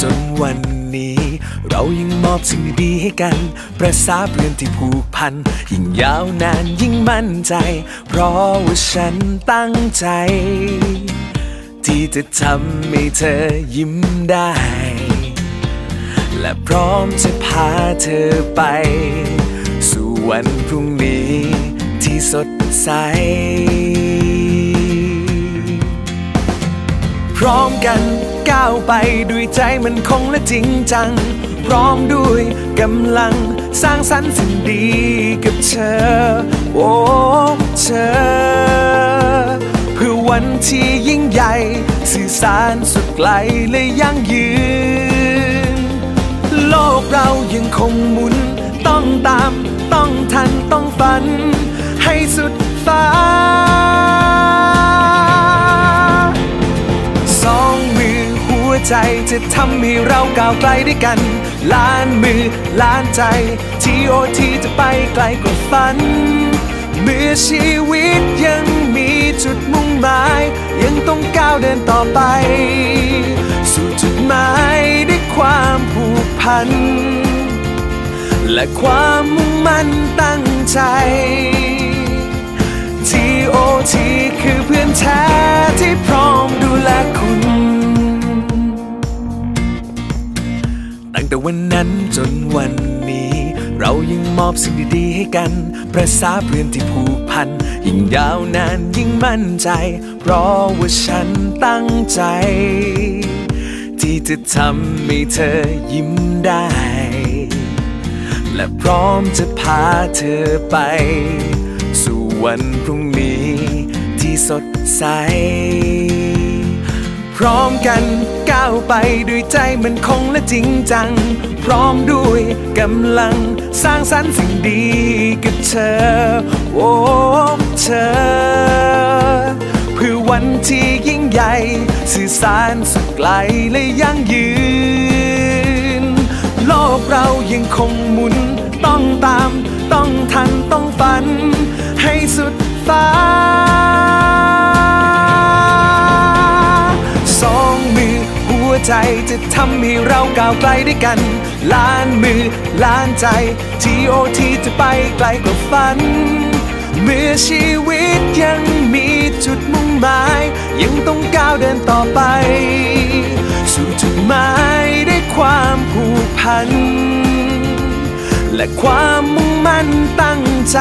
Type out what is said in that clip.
จนวันนี้ เรายังมอบสิ่งดีๆให้กัน ประสาเพื่อนที่ผูกพัน ยิ่งยาวนานยิ่งมั่นใจ เพราะว่าฉันตั้งใจ ที่จะทำให้เธอยิ้มได้ และพร้อมจะพาเธอไป สู่วันพรุ่งนี้ที่สดใสพร้อมกัน ก้าวไปด้วยใจมันคงและจริงจัง พร้อมด้วยกำลังสร้างสรรค์สิ่งดีกับเธอ โอ้เธอ เพื่อวันที่ยิ่งใหญ่ สื่อสารสุดไกลและยั่งยืน โลกเรายังคงหมุน ต้องตาม ต้องทัน ต้องฝัน ให้สุดฟ้า ใจจะทำให้เราก้าวไกลด้วยกัน ล้านมือล้านใจ ที่โอทีจะไปไกลกว่าฝัน เมื่อชีวิตยังมีจุดมุ่งหมาย ยังต้องก้าวเดินต่อไป สู่จุดหมายด้วยความผูกพัน และความมุ่งมั่นตั้งใจ แต่วันนั้นจนวันนี้ เรายังมอบสิ่งดีๆให้กันประสาเพื่อนที่ผูกพัน ยิ่งยาวนานยิ่งมั่นใจ เพราะว่าฉันตั้งใจ ที่จะทำให้เธอยิ้มได้ และพร้อมจะพาเธอไป สู่วันพรุ่งนี้ที่สดใส พร้อมกัน ก้าวไปด้วยใจมันคงและจริงจัง พร้อมด้วยกำลังสร้างสรรค์สิ่งดีกับเธอ โอ้เธอ เพื่อวันที่ยิ่งใหญ่ สื่อสารสุดไกลและยั่งยืน โลกเรายังคงหมุนต้องตาม ใจจะทำให้เราก้าวไกลด้วยกัน ล้านมือล้านใจ TOT จะไปไกลกว่าฝัน เมื่อชีวิตยังมีจุดมุ่งหมาย ยังต้องก้าวเดินต่อไป สู่จุดหมายด้วยความผูกพัน และความมุ่งมั่นตั้งใจ